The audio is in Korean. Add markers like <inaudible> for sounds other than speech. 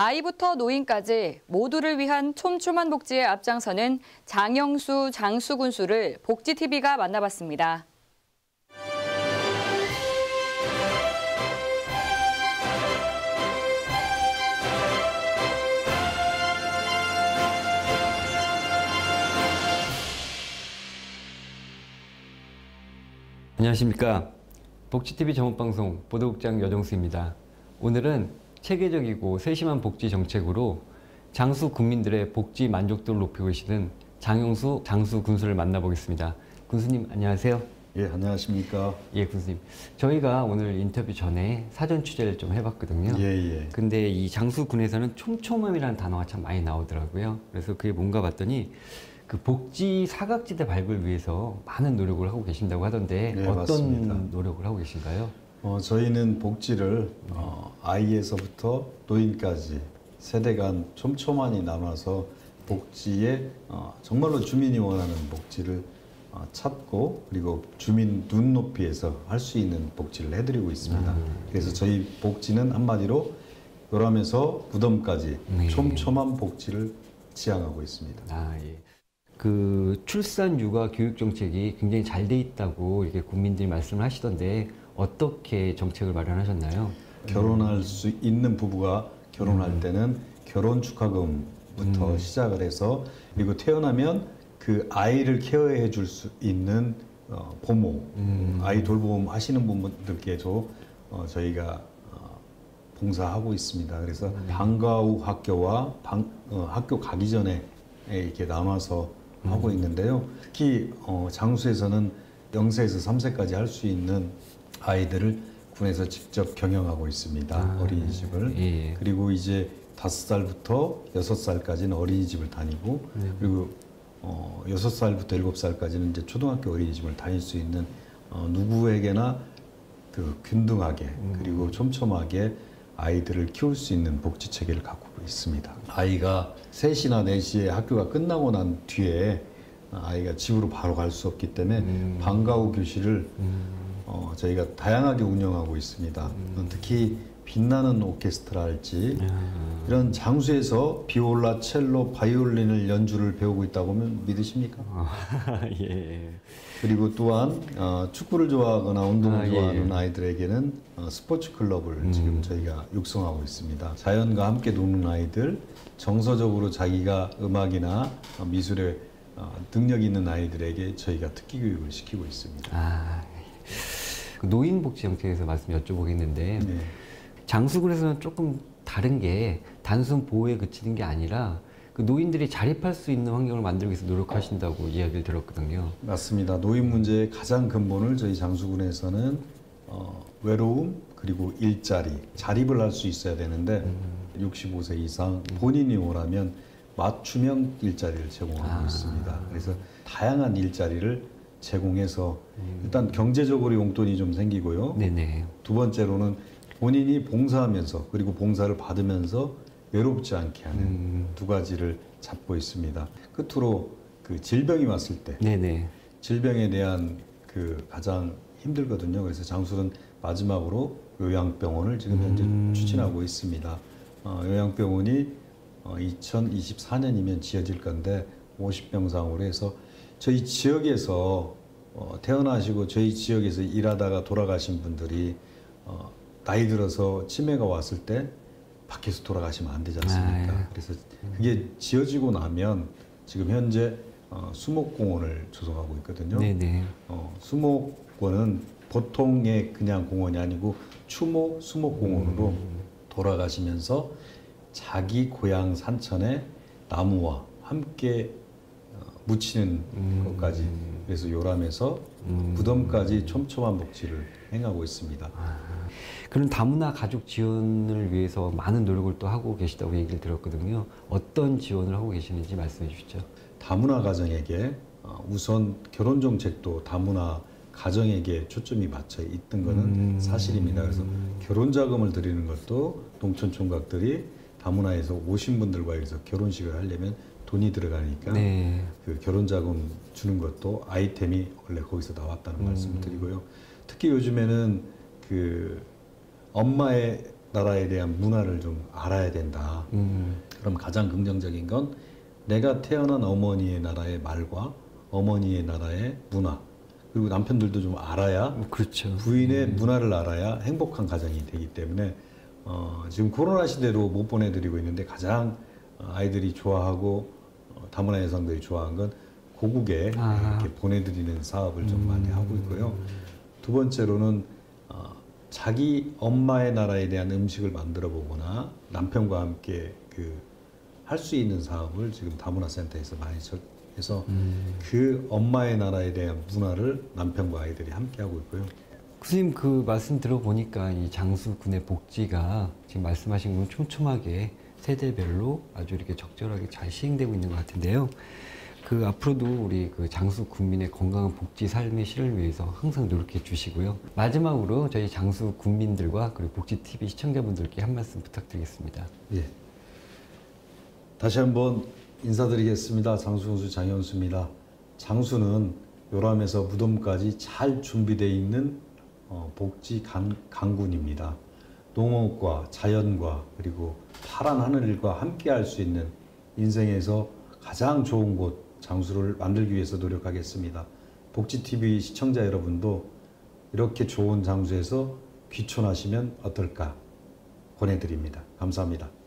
아이부터 노인까지 모두를 위한 촘촘한 복지에 앞장서는 장영수, 장수 군수를 복지TV가 만나봤습니다. 안녕하십니까. 복지TV 전문방송 보도국장 여정수입니다. 오늘은 체계적이고 세심한 복지 정책으로 장수 국민들의 복지 만족도를 높이고 계시는 장영수 장수 군수를 만나보겠습니다. 군수님 안녕하세요. 예, 안녕하십니까. 예, 군수님. 저희가 오늘 인터뷰 전에 사전 취재를 좀 해봤거든요. 예, 예. 근데 이 장수군에서는 촘촘함이라는 단어가 참 많이 나오더라고요. 그래서 그게 뭔가 봤더니 그 복지 사각지대 발굴 위해서 많은 노력을 하고 계신다고 하던데 네, 어떤 맞습니다. 노력을 하고 계신가요? 어, 저희는 복지를 어, 아이에서부터 노인까지 세대 간 촘촘하니 나눠서 복지에 어, 정말로 주민이 원하는 복지를 어, 찾고 그리고 주민 눈높이에서 할 수 있는 복지를 해드리고 있습니다. 그래서 저희 복지는 한마디로 요람에서 무덤까지 네. 촘촘한 복지를 지향하고 있습니다. 아, 예. 그 출산 육아 교육 정책이 굉장히 잘 돼 있다고 이렇게 국민들이 말씀을 하시던데 어떻게 정책을 마련하셨나요? 결혼할 수 있는 부부가 결혼할 때는 결혼 축하금부터 시작을 해서 그리고 태어나면 그 아이를 케어해 줄 수 있는 어, 보모, 아이 돌봄 하시는 분들께도 어, 저희가 어, 봉사하고 있습니다. 그래서 방과 후 학교와 방, 어, 학교 가기 전에 이렇게 나눠서 하고 있는데요. 특히 어, 장수에서는 0세에서 3세까지 할 수 있는 아이들을 군에서 직접 경영하고 있습니다. 아, 어린이집을. 예. 그리고 이제 다섯 살부터 여섯 살까지는 어린이집을 다니고 그리고 어, 여섯 살부터 일곱 살까지는 이제 초등학교 어린이집을 다닐 수 있는 어, 누구에게나 그 균등하게 그리고 촘촘하게 아이들을 키울 수 있는 복지 체계를 갖고 있습니다. 아이가 3시나 4시에 학교가 끝나고 난 뒤에 아이가 집으로 바로 갈 수 없기 때문에 방과 후 교실을 어, 저희가 다양하게 운영하고 있습니다. 특히 빛나는 오케스트라 할지 이런 장소에서 비올라, 첼로, 바이올린을 연주를 배우고 있다고 하면 믿으십니까? 아, <laughs> 예. 그리고 또한 어, 축구를 좋아하거나 운동을 아, 예, 좋아하는 예. 아이들에게는 어, 스포츠 클럽을 지금 저희가 육성하고 있습니다. 자연과 함께 노는 아이들, 정서적으로 자기가 음악이나 어, 미술에 어, 능력 있는 아이들에게 저희가 특기 교육을 시키고 있습니다. 아, 그 노인복지 정책에서 말씀 여쭤보겠는데 네. 장수군에서는 조금 다른 게 단순 보호에 그치는 게 아니라 그 노인들이 자립할 수 있는 환경을 만들기 위해서 노력하신다고 이야기를 들었거든요. 맞습니다. 노인 문제의 가장 근본을 저희 장수군에서는 어, 외로움 그리고 일자리 자립을 할 수 있어야 되는데 65세 이상 본인이 원하면 맞춤형 일자리를 제공하고 아. 있습니다. 그래서 다양한 일자리를 제공해서 일단 경제적으로 용돈이 좀 생기고요. 네네. 두 번째로는 본인이 봉사하면서 그리고 봉사를 받으면서 외롭지 않게 하는 음. 두 가지를 잡고 있습니다. 끝으로 그 질병이 왔을 때 네네. 질병에 대한 그 가장 힘들거든요. 그래서 장수는 마지막으로 요양병원을 지금 현재 음. 추진하고 있습니다. 어, 요양병원이 어, 2024년이면 지어질 건데 50병상으로 해서 저희 지역에서 어, 태어나시고 저희 지역에서 일하다가 돌아가신 분들이 어, 나이 들어서 치매가 왔을 때 밖에서 돌아가시면 안 되지 않습니까? 아, 예. 그래서 그게 지어지고 나면 지금 현재 어, 수목공원을 조성하고 있거든요. 네네. 어, 수목원은 보통의 그냥 공원이 아니고 추모 수목공원으로 돌아가시면서 자기 고향 산천에 나무와 함께 어, 묻히는 것까지 그래서 요람에서 무덤까지 촘촘한 복지를 행하고 있습니다. 그런 다문화 가족 지원을 위해서 많은 노력을 또 하고 계시다고 얘기를 들었거든요. 어떤 지원을 하고 계시는지 말씀해 주시죠. 다문화 가정에게 어, 우선 결혼 정책도 다문화 가정에게 초점이 맞춰 있던 거는 음. 사실입니다. 그래서 결혼 자금을 드리는 것도 농촌 총각들이 다문화에서 오신 분들과 해서 결혼식을 하려면 돈이 들어가니까 네. 그 결혼 자금 주는 것도 아이템이 원래 거기서 나왔다는 말씀을 드리고요. 특히 요즘에는 그 엄마의 나라에 대한 문화를 좀 알아야 된다. 음, 그럼 가장 긍정적인 건 내가 태어난 어머니의 나라의 말과 어머니의 나라의 문화 그리고 남편들도 좀 알아야 그렇죠. 부인의 문화를 알아야 행복한 가정이 되기 때문에 어, 지금 코로나 시대로 못 보내드리고 있는데 가장 어, 아이들이 좋아하고 어, 다문화 여성들이 좋아한 건 고국에 아. 이렇게 보내드리는 사업을 좀 많이 하고 있고요. 두 번째로는 어, 자기 엄마의 나라에 대한 음식을 만들어 보거나 남편과 함께 그 할 수 있는 사업을 지금 다문화 센터에서 많이 저- 해서 그 엄마의 나라에 대한 문화를 남편과 아이들이 함께 하고 있고요. 교수님 그 말씀 들어보니까 이 장수군의 복지가 지금 말씀하신 건 촘촘하게 세대별로 아주 이렇게 적절하게 잘 시행되고 있는 것 같은데요. 그 앞으로도 우리 그 장수 군민의 건강한 복지 삶의 실을 위해서 항상 노력해 주시고요. 마지막으로 저희 장수 군민들과 그리고 복지 TV 시청자분들께 한 말씀 부탁드리겠습니다. 예. 다시 한번 인사드리겠습니다. 장수 군수 장현수입니다. 장수는 요람에서 무덤까지 잘 준비되어 있는 어, 복지 강, 강군입니다. 농업과 자연과 그리고 파란 하늘과 함께 할 수 있는 인생에서 가장 좋은 곳 장수를 만들기 위해서 노력하겠습니다. 복지TV 시청자 여러분도 이렇게 좋은 장수에서 귀촌하시면 어떨까 권해드립니다. 감사합니다.